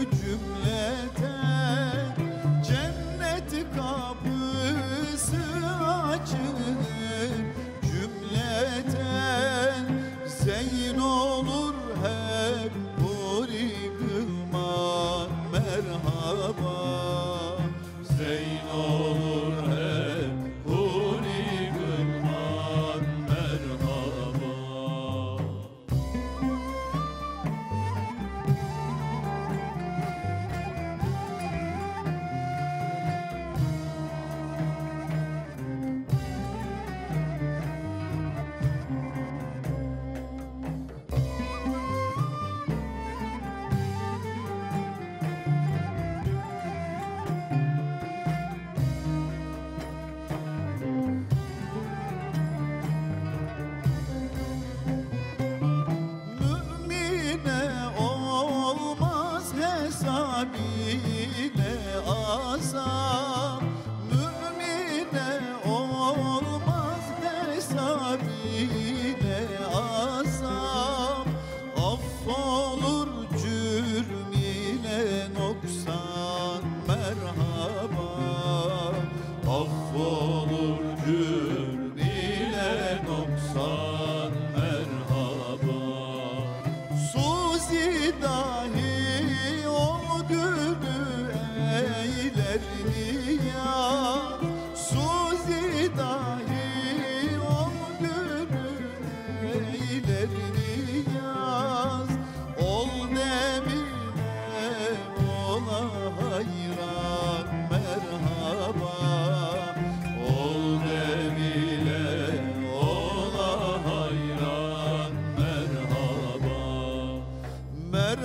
cümle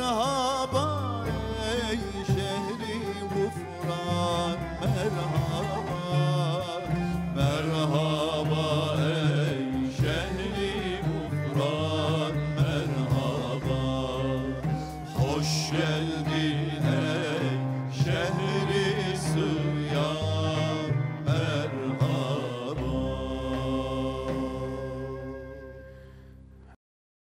heart.